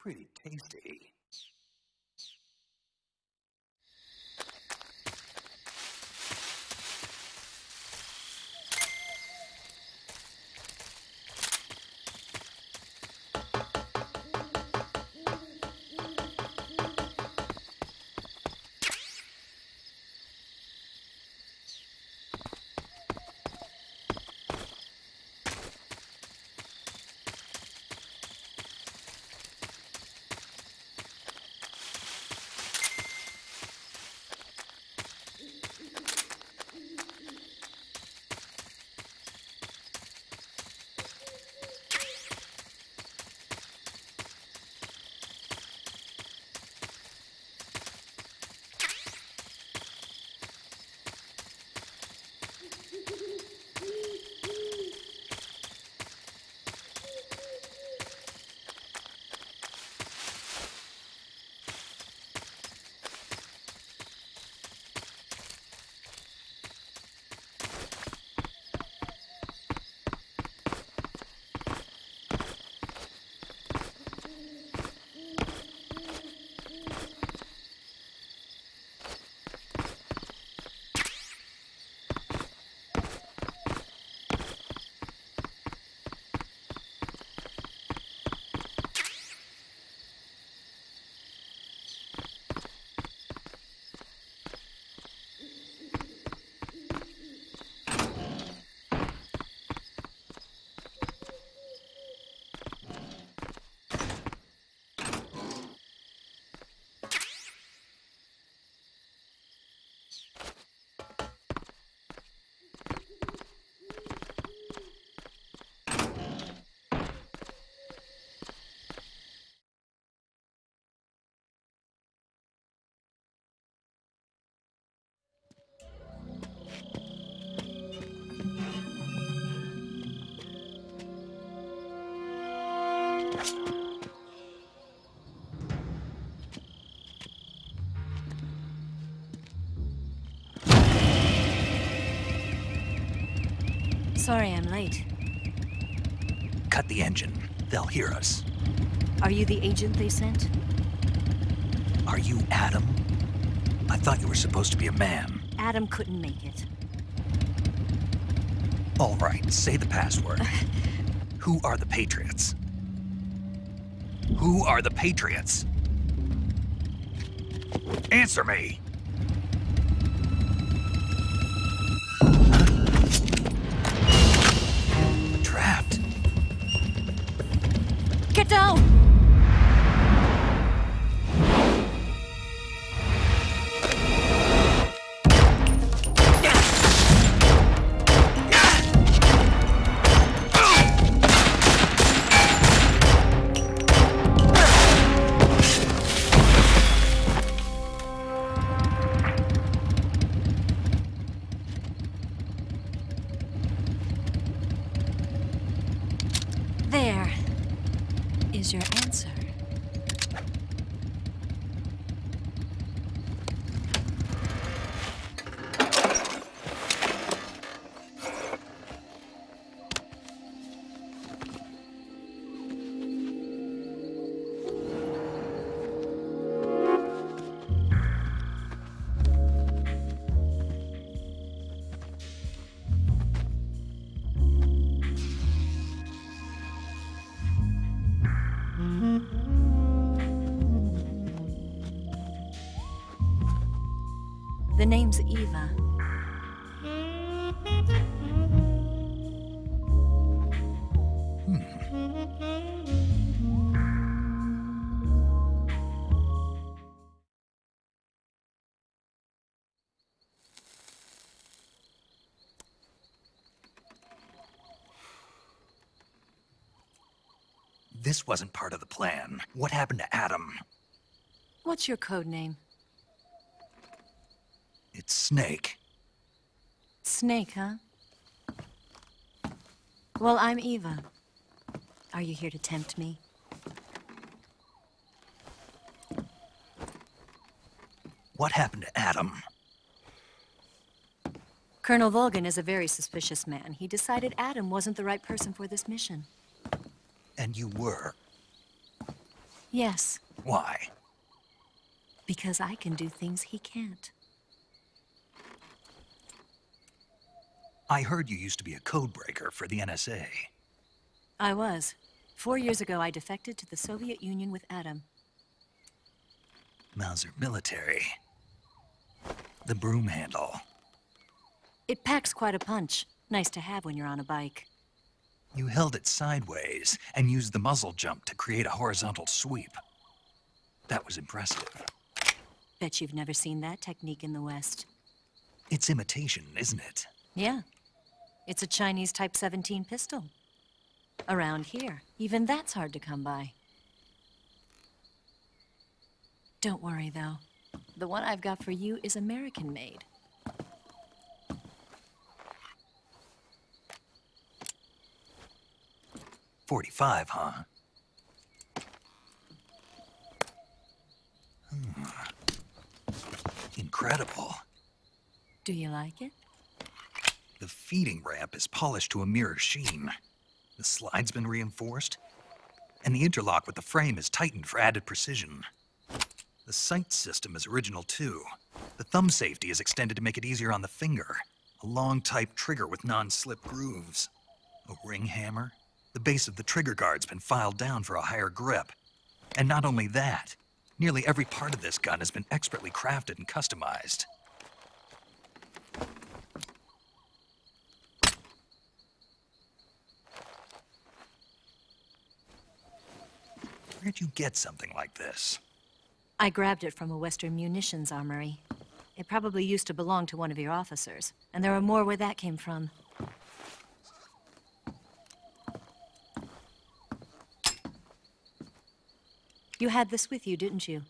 Pretty tasty. Sorry I'm late. Cut the engine. They'll hear us. Are you the agent they sent? Are you Adam? I thought you were supposed to be a man. Adam couldn't make it. All right, say the password. Who are the Patriots? Who are the Patriots? Answer me! Down! Your answer. The name's Eva. Hmm. This wasn't part of the plan. What happened to Adam? What's your code name? It's Snake. Snake, huh? Well, I'm Eva. Are you here to tempt me? What happened to Adam? Colonel Volgin is a very suspicious man. He decided Adam wasn't the right person for this mission. And you were. Yes, Why? because I can do things he can't. I heard you used to be a codebreaker for the NSA. I was. Four years ago, I defected to the Soviet Union with Adam. Mauser military. The broom handle. It packs quite a punch. Nice to have when you're on a bike. You held it sideways and used the muzzle jump to create a horizontal sweep. That was impressive. Bet you've never seen that technique in the West. It's imitation, isn't it? Yeah. It's a Chinese Type 17 pistol. Around here, even that's hard to come by. Don't worry, though. The one I've got for you is American made. Forty-five, huh? Hmm. Incredible. Do you like it? The feeding ramp is polished to a mirror sheen. The slide's been reinforced, and the interlock with the frame is tightened for added precision. The sight system is original too. The thumb safety is extended to make it easier on the finger. A long type trigger with non-slip grooves. A ring hammer. The base of the trigger guard's been filed down for a higher grip. And not only that, nearly every part of this gun has been expertly crafted and customized. Where'd you get something like this? I grabbed it from a Western munitions armory. It probably used to belong to one of your officers, and there are more where that came from. You had this with you, didn't you?